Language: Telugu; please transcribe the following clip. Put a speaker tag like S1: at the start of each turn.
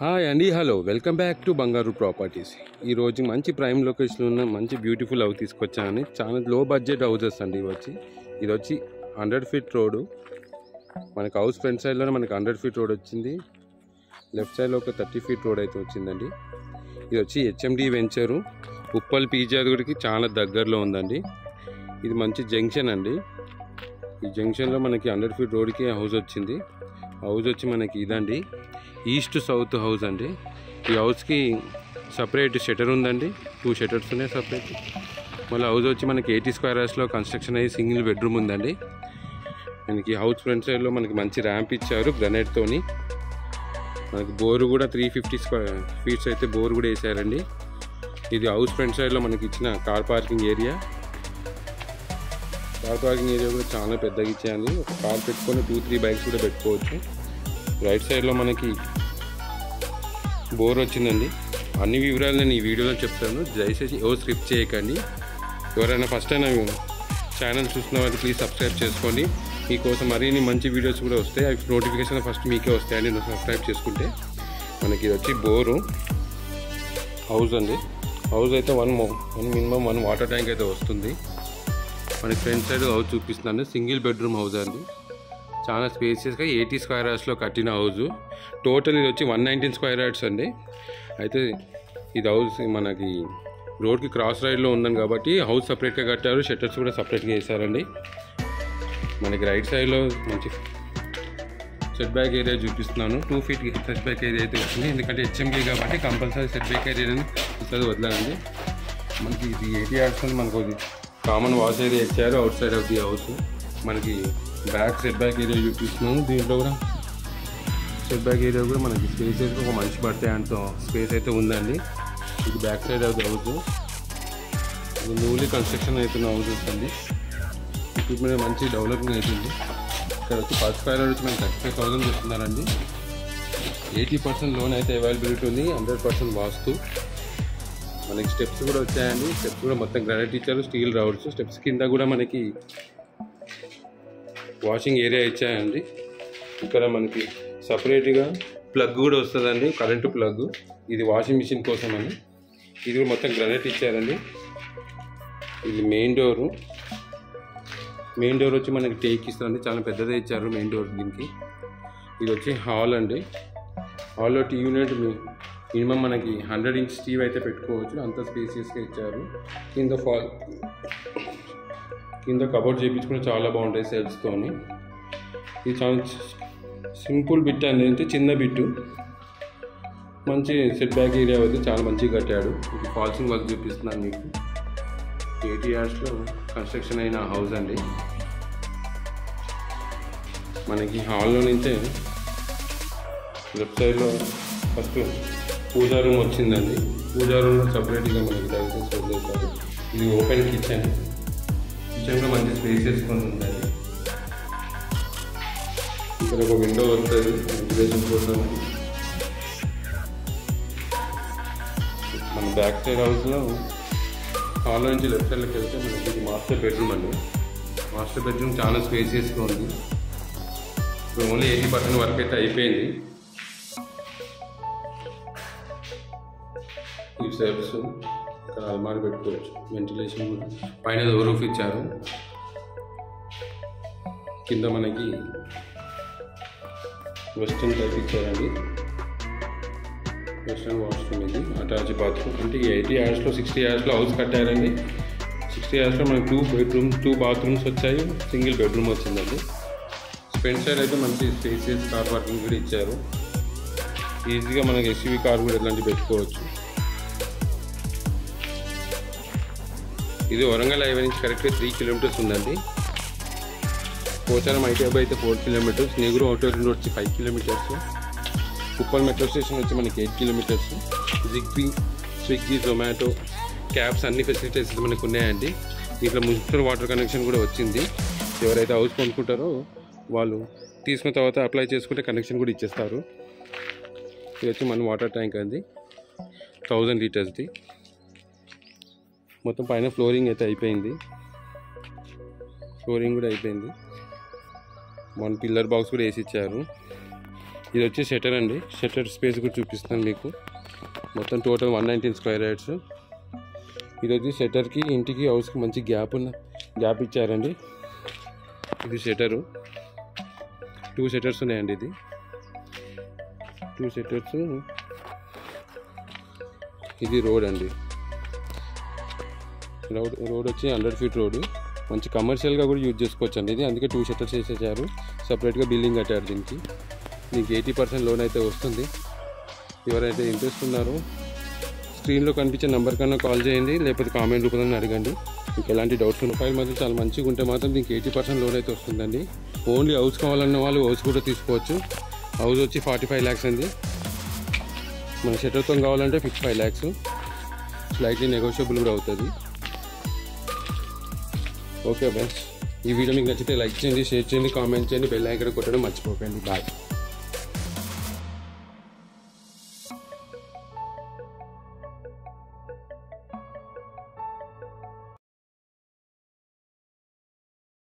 S1: హాయ్ అండి hello welcome back to Bangaru properties ఈరోజు మంచి ప్రైమ్ లొకేషన్లో ఉన్న మంచి బ్యూటిఫుల్ హౌస్ తీసుకొచ్చానని చాలా లో బడ్జెట్ హౌసెస్ అండి ఇవి వచ్చి. ఇది వచ్చి హండ్రెడ్ ఫీట్ రోడ్ మనకి హౌస్ ఫ్రంట్ సైడ్లోనే మనకి హండ్రెడ్ ఫీట్ రోడ్ వచ్చింది. లెఫ్ట్ సైడ్లో ఒక థర్టీ ఫీట్ రోడ్ అయితే వచ్చిందండి. ఇది వచ్చి హెచ్ఎండి వెంచరు ఉప్పల్ పీజాదుడికి చాలా దగ్గరలో ఉందండి. ఇది మంచి జంక్షన్ అండి. ఈ జంక్షన్లో మనకి హండ్రెడ్ ఫీట్ రోడ్కి హౌస్ వచ్చింది. హౌస్ వచ్చి మనకి ఇదండి. ఈస్ట్ సౌత్ హౌస్ అండి. ఈ హౌస్కి సపరేట్ షటర్ ఉందండి. టూ షటర్స్ ఉన్నాయి సపరేట్. మళ్ళీ హౌస్ వచ్చి మనకి ఎయిటీ స్క్వేర్ హౌస్లో కన్స్ట్రక్షన్ అయ్యి సింగిల్ బెడ్రూమ్ ఉందండి. మనకి హౌస్ ఫ్రంట్ సైడ్లో మనకి మంచి ర్యాంప్ ఇచ్చారు గ్రనైట్తోని మనకి బోర్ కూడా త్రీ ఫిఫ్టీ స్క్వేర్ ఫీట్స్ అయితే బోర్ కూడా వేసారండి. ఇది హౌస్ ఫ్రంట్ సైడ్లో మనకి ఇచ్చిన car parking area. Car parking area కూడా చాలా పెద్దగా ఇచ్చేయండి ఒక కార్ పెట్టుకొని టూ త్రీ బైక్స్ కూడా పెట్టుకోవచ్చు. రైట్ సైడ్లో మనకి బోర్ వచ్చిందండి. అన్ని వివరాలు నేను ఈ వీడియోలో చెప్తాను. దయచేసి ఎవరు స్క్రిప్ట్ చేయకండి. ఎవరైనా ఫస్ట్ అయినా ఛానల్ చూస్తున్న వాళ్ళు ప్లీజ్ సబ్స్క్రైబ్ చేసుకోండి. మీకోసం మరిన్ని మంచి వీడియోస్ కూడా వస్తాయి. అవి నోటిఫికేషన్ ఫస్ట్ మీకే వస్తాయండి నువ్వు సబ్స్క్రైబ్ చేసుకుంటే మనకి ఇది వచ్చి బోరు. హౌస్ అండి. హౌస్ అయితే one one minimum one water tank అయితే వస్తుంది. మనకి ఫ్రంట్ సైడ్ హౌస్ చూపిస్తున్నాను. సింగిల్ బెడ్రూమ్ హౌస్ అండి. చాలా స్పేసియస్గా ఎయిటీ స్క్వేర్ యార్డ్స్లో కట్టిన హౌస్ టోటల్ ఇది వచ్చి వన్ నైన్టీన్ స్క్వేర్ యార్డ్స్ అండి. అయితే ఇది హౌస్ మనకి రోడ్కి క్రాస్ రైడ్లో ఉందని కాబట్టి హౌస్ సపరేట్గా కట్టారు. షట్టర్స్ కూడా సపరేట్గా వేసారండి మనకి రైట్ సైడ్లో మంచి సెట్ బ్యాక్ ఏరియా చూపిస్తున్నాను. Two feet set back area అయితే వచ్చింది ఎందుకంటే హెచ్ఎండి కాబట్టి కంపల్సరీ సెట్ బ్యాక్ ఏరియాని ఇస్తుంది వదలండి మనకి ఇది ఎయిటీ యార్డ్స్ అని మనకు కామన్ వాష్ ఏరియా ఇచ్చారు. Outside of the house మనకి బ్యాక్ సెట్ బ్యాక్ ఏరియా చూపిస్తున్నాను దీంట్లో కూడా సెట్ బ్యాక్ ఏరియా కూడా మనకి స్పేస్ అయితే ఒక మనిషి పడితే అంత స్పేస్ అయితే ఉందండి. ఇది బ్యాక్ సైడ్ ఆఫ్ హౌస్ ఇది న్యూలీ కన్స్ట్రక్షన్ అవుతున్న హౌసెస్ అండి. ఇప్పుడు మంచి డెవలపింగ్ అవుతుంది. ఇక్కడ వచ్చి ఫస్ట్ ఫైవ్ వచ్చి మనకి థర్టీ ఫైవ్ థౌసండ్ చెప్తున్నారండి. ఎయిటీ పర్సెంట్ లోన్ అయితే అవైలబిలిటీ ఉంది హండ్రెడ్ పర్సెంట్ వాస్తు. మనకి స్టెప్స్ కూడా వచ్చాయండి. స్టెప్స్ కూడా మొత్తం గ్రానైట్ ఇచ్చారు స్టీల్ రావచ్చు స్టెప్స్ కింద కూడా మనకి వాషింగ్ ఏరియా ఇచ్చాయండి. ఇక్కడ మనకి సపరేట్గా ప్లగ్ కూడా వస్తుందండి కరెంటు ప్లగ్ ఇది వాషింగ్ మిషన్ కోసం అని ఇది కూడా మొత్తం గ్రానైట్ ఇచ్చారండి. ఇది మెయిన్ డోరు మెయిన్ డోర్ వచ్చి మనకి టేక్ ఇస్తారండి. చాలా పెద్దదే ఇచ్చారు మెయిన్ డోర్ దీనికి. ఇది వచ్చి హాల్ అండి. హాల్లో టీ యూనిట్ మినిమం మనకి హండ్రెడ్ ఇంచ్ టీవీ అయితే పెట్టుకోవచ్చు. అంత స్పేసియస్గా ఇచ్చారు. కింద ఫాల్ కింద కబోర్డ్ చేయించుకుని చాలా బాగుంటాయి సెల్స్తోని ఇది చాలా సింపుల్ బిట్ అనేది చిన్న బిట్టు. మంచి సెట్ బ్యాక్ ఏరియా అయితే చాలా మంచిగా కట్టాడు. ఇది ఫాల్సింగ్ వర్క్ చూపిస్తున్నాను మీకు. ఎయిటీ ఇయర్స్లో కన్స్ట్రక్షన్ అయిన హౌస్ అండి. మనకి హాల్లో నుంచే లెఫ్ట్ సైడ్లో ఫస్ట్ పూజా రూమ్ వచ్చిందండి. పూజా రూమ్లో సపరేట్గా మనకి డైసెస్ ఇది ఓపెన్ కిచెన్. కిచెన్లో మంచి స్పేస్ వేసుకొని ఉండాలి. ఇక్కడ ఒక విండో వస్తుంది వెంటిలేషన్ కోసం. మన బ్యాక్ సైడ్ హౌస్లో హాల్ నుంచి లెఫ్ట్ సైడ్లోకి వెళ్తే మనకి ఇది మాస్టర్ బెడ్రూమ్ అండి. మాస్టర్ బెడ్రూమ్ చాలా స్పేస్ ఉంది ఇప్పుడు ఓన్లీ ఎయిటీ పర్సెంట్ వర్క్ అయితే అయిపోయింది. ఈ సెల్ఫ్స్ అక్కడ అల్మారి పెట్టుకోవచ్చు. వెంటిలేషన్ కూడా. పైన రూఫ్ ఇచ్చారు. కింద మనకి వెస్ట్రన్ టైప్ ఇచ్చారండి. వెస్ట్రన్ వాష్రూమ్ ఇది. అటాచ్ బాత్రూమ్ అంటే ఎయిటీ ఇయర్స్లో సిక్స్టీ ఇయర్స్లో హౌస్ కట్టారండి. సిక్స్టీ ఇయర్స్లో మనకి టూ బెడ్రూమ్ టూ బాత్రూమ్స్ వచ్చాయి. సింగిల్ బెడ్రూమ్ వచ్చిందండి. ఫ్రంట్ సైడ్ అయితే మంచి స్పేసియస్ కార్ పార్కింగ్ కూడా ఇచ్చారు. ఈజీగా మనకి ఎస్యూవీ కార్ కూడా ఇట్లాంటివి పెట్టుకోవచ్చు. ఇది వరంగల్ హైవే నుంచి కరెక్ట్గా త్రీ కిలోమీటర్స్ ఉందండి. పోచారం ఐటీఐ అయితే ఫోర్ కిలోమీటర్స్ నెగురు అవుటర్ రోడ్ వచ్చి five kilometres. Uppal metro station వచ్చి మనకి ఎయిట్ కిలోమీటర్స్. జిగ్బీ స్విగ్గీ జొమాటో క్యాబ్స్ అన్ని ఫెసిలిటీస్ మనకు ఉన్నాయండి. దీంట్లో మున్సిపల్ వాటర్ కనెక్షన్ కూడా వచ్చింది. ఎవరైతే హౌస్ కొనుక్కుంటారో వాళ్ళు తీసుకున్న తర్వాత అప్లై చేసుకుంటే కనెక్షన్ కూడా ఇచ్చేస్తారు. ఇది వచ్చి మన వాటర్ ట్యాంక్ అండి. థౌజండ్ లీటర్స్ది. మొత్తం పైన ఫ్లోరింగ్ అయితే అయిపోయింది. ఫ్లోరింగ్ కూడా అయిపోయింది. వన్ పిల్లర్ బాక్స్ కూడా వేసి ఇచ్చారు. ఇది వచ్చి షటర్ అండి. షటర్ స్పేస్ కూడా చూపిస్తాను మీకు. మొత్తం total one nineteen square yards ఇది వచ్చి షటర్కి ఇంటికి హౌస్కి మంచి గ్యాప్ ఉన్న గ్యాప్ ఇచ్చారండి. ఇది షటరు టూ షటర్స్ ఉన్నాయండి ఇది. టూ షటర్స్ ఇది రోడ్ అండి. రోడ్ రోడ్ వచ్చి హండ్రెడ్ ఫీట్ రోడ్. మంచి కమర్షియల్గా కూడా యూజ్ చేసుకోవచ్చు అండి ఇది. అందుకే టూ షట్టర్స్ వేసేసారు సపరేట్గా బిల్డింగ్ కట్టారు దీనికి. మీకు ఎయిటీ పర్సెంట్ లోన్ అయితే వస్తుంది. ఎవరైతే ఇంట్రెస్ట్ ఉన్నారో స్క్రీన్లో కనిపించే నెంబర్ కన్నా కాల్ చేయండి. లేకపోతే కామెంట్ రూపంలో అడగండి. మీకు ఎలాంటి డౌట్స్ ఉన్న ఫైల్ మాత్రం చాలా మంచిగా ఉంటే మాత్రం మీకు ఎయిటీ పర్సెంట్ లోన్ అయితే వస్తుందండి. ఓన్లీ హౌస్ కావాలన్న వాళ్ళు హౌస్ కూడా తీసుకోవచ్చు. హౌస్ వచ్చి ఫార్టీ ఫైవ్ ల్యాక్స్ అండి. మన షట్టర్తో కావాలంటే fifty five lakhs slightly negotiable కూడా అవుతుంది. ఓకే ఫ్రెండ్స్ ఈ వీడియో మీకు నచ్చితే లైక్ చేయండి షేర్ చేయండి కామెంట్ చేయండి బెల్ ఐకన్ కొట్టడం మర్చిపోకండి. బాయ్